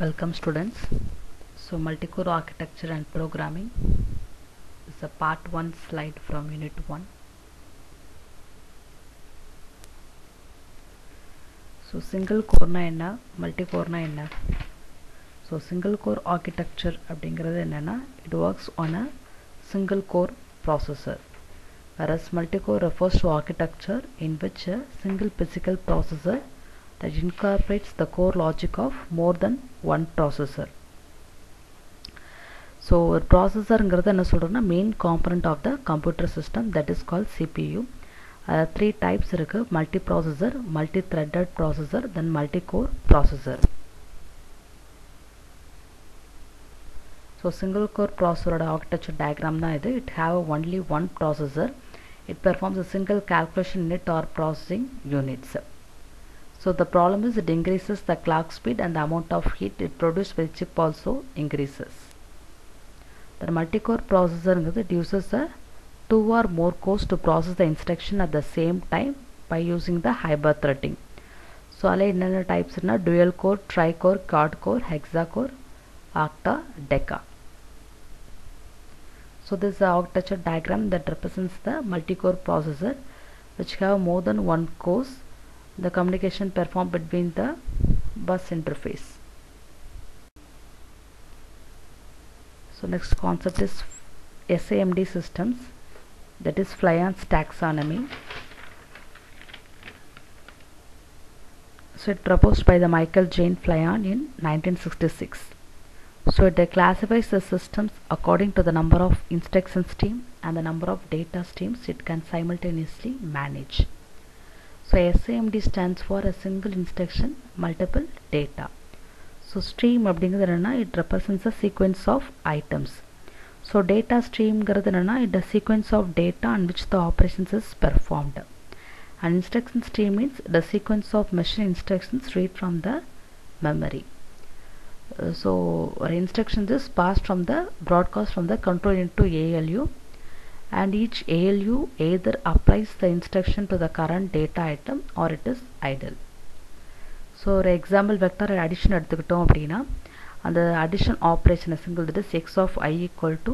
Welcome students. So multi-core architecture and programming is a part 1 slide from unit 1. So single core na என்ன multi core na என்ன So single core architecture அப்படிங்கிறது என்னன்னா it works on a single core processor whereas multi-core refers to architecture in which a single physical processor that incorporates the core logic of more than one processor so ஒரு ப்ராசஸருங்கிறது என்ன சொல்கிறோன்னா main component of the computer system that is call CPU அதில் three types இருக்குது multi processor multi threaded processor தென் multi core processor so single core ப்ராசஸரோட architecture diagram தான் இது it have only one processor it performs a single calculation unit R processing units So the problem is it increases the clock speed and the amount of heat it produced by the chip also increases. The multi-core processor it uses a two or more cores to process the instruction at the same time by using the hyper-threading. So அதில் என்னென்ன டைப்ஸ்னா dual core, tri-core, quad core, hexa-core, octa, deca. So this is the architecture diagram that represents the multi-core processor which have more than one cores the communication performed between the bus interface. So next concept is SIMD systems that is Flynn's taxonomy. So it proposed by the Michael Jane Flyon in 1966. So it classifies the systems according to the number of instruction stream and the number of data streams it can simultaneously manage. So SAMD stands for a single instruction multiple data. So stream அப்படிங்கிறது என்னன்னா it represents a sequence of items. So data streamங்கிறது என்னன்னா it a sequence of data on which the operations is performed. And instruction stream means the sequence of machine instructions read from the memory. Uh, so instructions is passed from the broadcast from the control into ALU and each ALU either applies the instruction to the current data item or it is idle. So ஒரு example vector addition எடுத்துக்கிட்டோம் அப்படின்னா அந்த addition ஆப்ரேஷனை single that is X of I equal to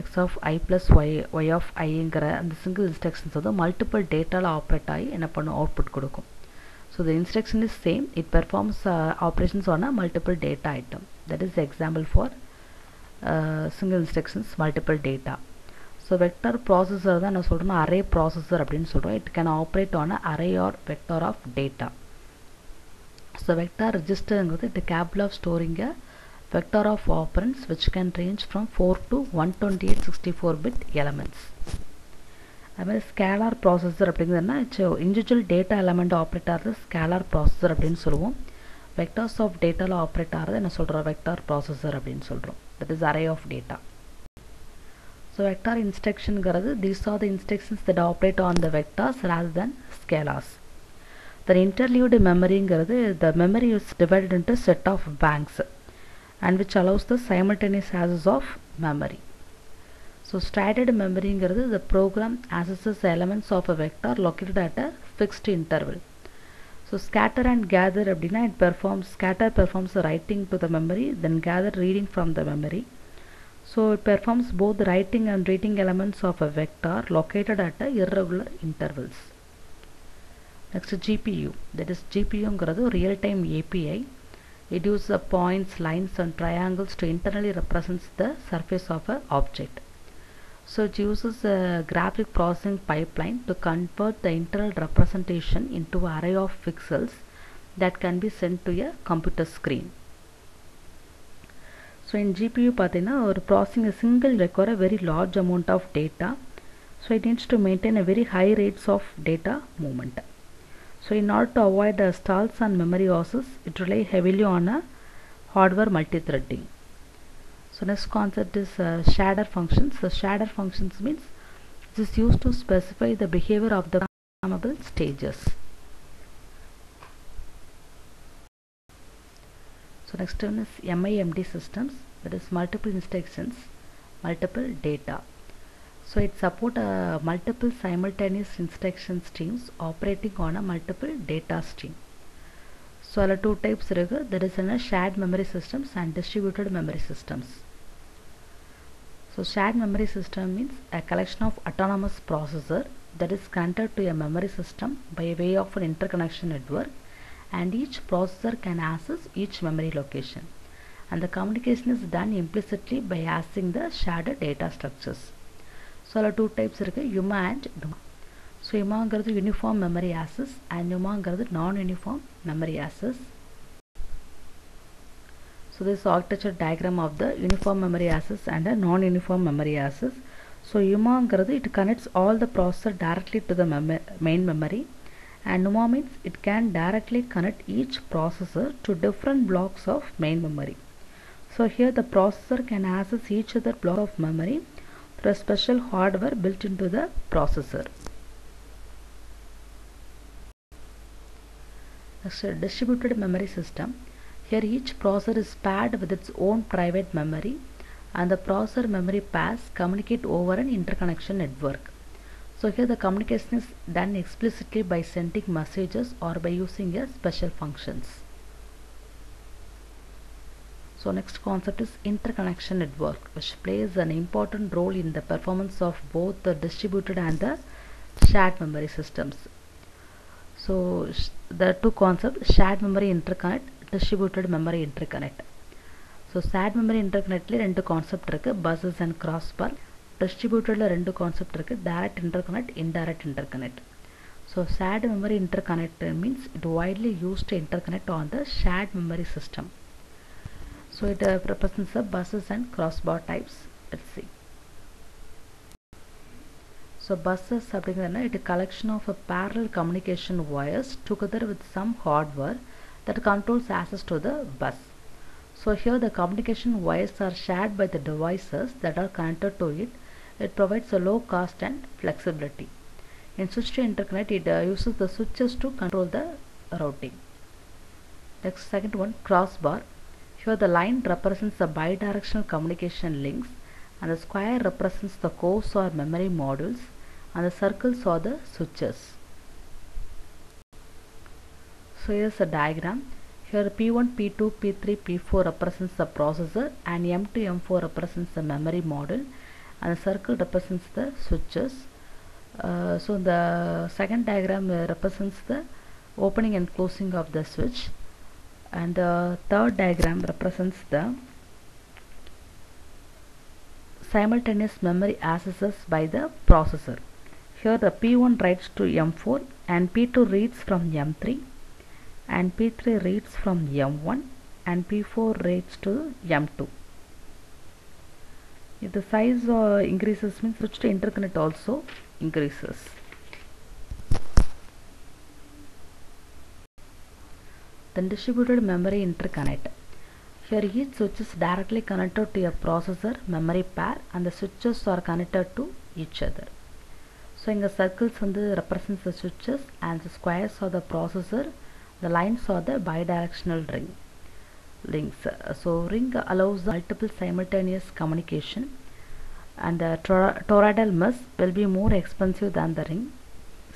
X of I plus Y Y of ஐங்கிற அந்த single instructions வந்து multiple டேட்டாவில் operate ஆகி என்ன பண்ணும் அவுட்புட் கொடுக்கும் so the instruction is same it performs operations on a multiple data item that is example for single instructions multiple data So vector processor தான் என்ன சொல்கிறேன்னா அரே ப்ராசஸர் அப்படின்னு சொல்கிறோம் it can operate on array or vector of data so vector ரெஜிஸ்டருங்கிறது it capable of storing vector of operands which can range from four to one twenty eight sixty four bit elements அதுமாதிரி scalar processor அப்படிங்கிறதுனா it's individual data element operate ஆகிறது scalar processor அப்படின்னு சொல்லுவோம். Vectors of டேட்டாவில் operate ஆகிறது என்ன சொல்கிறோம் vector processor அப்படின்னு சொல்கிறோம் that is array of data So vector instruction these are the instructions that operate on the vectors rather than scalars. The interleaved memory the memory is divided into set of banks and which allows the simultaneous access of memory. So strided memory the program accesses elements of a vector located at a fixed interval. So scatter and gather it performs scatter performs the writing to the memory then gather reading from the memory so it performs both writing and reading elements of a vector located at irregular intervals. Next GPU that is GPU real time API. It uses points, lines and triangles to internally represents the surface of an object. So it uses a graphic processing pipeline to convert the internal representation into array of pixels that can be sent to a computer screen so in GPU பார்த்தீங்கன்னா ஒரு processing a single require a very large amount of data so it needs to maintain a very high rates of data movement so in order to avoid the stalls and memory losses, it relies heavily on a hardware multi-threading. So next concept is uh, shader functions. The shader functions means this is used to specify the behavior of the programmable stages. So next one is MIMD systems that is multiple instructions, multiple data. So it support uh, multiple simultaneous instruction streams operating on a multiple data stream. So there are two types there is a shared memory systems and distributed memory systems. So shared memory system means a collection of autonomous processor that is connected to a memory system by way of an interconnection network and each processor can access each memory location and the communication is done implicitly by accessing the shared data structures so அதில் two types இருக்குது யுமா and டுமா so யுமாங்கிறது uniform memory Asus and யுமாங்கிறது நான் uniform memory Asus So this is architecture diagram of the uniform memory access and a non-uniform memory access. So UMA it connects all the processor directly to the mem main memory and means it can directly connect each processor to different blocks of main memory. So here the processor can access each other block of memory through a special hardware built into the processor. Next, distributed memory system. Here each processor is paired with its own private memory and the processor memory pairs communicate over an interconnection network. So here the communication is done explicitly by sending messages or by using a special functions. So next concept is interconnection network which plays an important role in the performance of both the distributed and the shared memory systems. So the two concepts shared memory interconnect distributed memory interconnect so sad memory இன்டர்கனெக்ட்லேயே ரெண்டு கான்செப்ட் இருக்குது buses and cross பார் டிஸ்ட்ரிபியூட்டடில் ரெண்டு கான்செப்ட் இருக்குது direct interconnect indirect interconnect so sad memory interconnect means it widely used to interconnect on the shared memory system so it uh, represents the buses and crossbar types let's see so buses அப்படிங்கிறதுனா it a collection of a parallel communication wires together with some hardware that controls access to the bus so here the communication wires are shared by the devices that are connected to it it provides a low cost and flexibility. In switch to interconnect it uh, uses the switches to control the routing. Next second one crossbar. Here the line represents the bidirectional communication links and the square represents the cores or memory modules and the circles are the switches. So here's a diagram. Here P1, P2, P3, P4 represents the processor and M2, M4 represents the memory module and the circle represents the switches. Uh, so the second diagram represents the opening and closing of the switch and the third diagram represents the simultaneous memory accesses by the processor. Here the P1 writes to M4 and P2 reads from M3 and P3 reads from M1 and P4 reads to M2 If the size uh, increases means switch to interconnect also increases. Then distributed memory interconnect. Here each switch is directly connected to a processor memory pair and the switches are connected to each other. So இங்க circles வந்து represents the switches and the squares are the processor the lines are the bidirectional ring links so ring allows multiple simultaneous communication and the toroidal mesh will be more expensive than the ring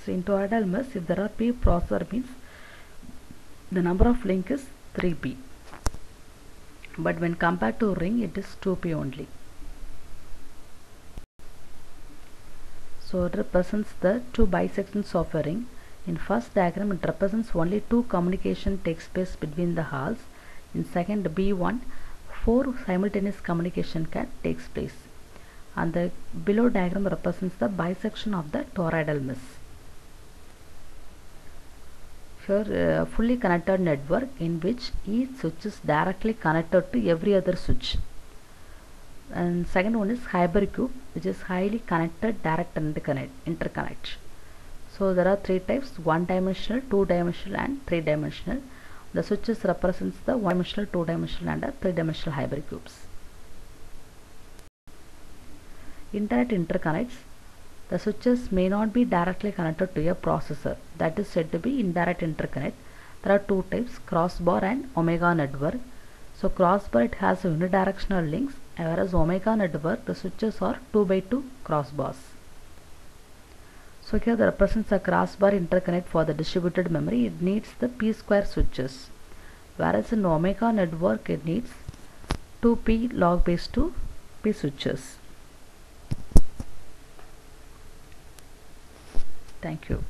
so in toroidal mesh if there are p processor means the number of link is 3p but when compared to ring it is 2p only so it represents the two bisections of a ring in first diagram it represents only two communication takes place between the halves. In second B1 four simultaneous communication can takes place. And the below diagram represents the bisection of the toroidal mesh. Here uh, fully connected network in which each switch is directly connected to every other switch. And second one is hypercube which is highly connected direct interconnect. interconnect. So there are three types one dimensional, two dimensional and three dimensional. The switches represents the one dimensional, two dimensional and three dimensional hybrid Indirect interconnects the switches may not be directly connected to a processor that is said to be indirect interconnect. There are two types crossbar and omega network. So crossbar it has unidirectional links whereas omega network the switches are 2 by 2 crossbars. So here the represents a crossbar interconnect for the distributed memory. It needs the p-square switches. whereas in omega network it needs 2p log base 2 p switches thank you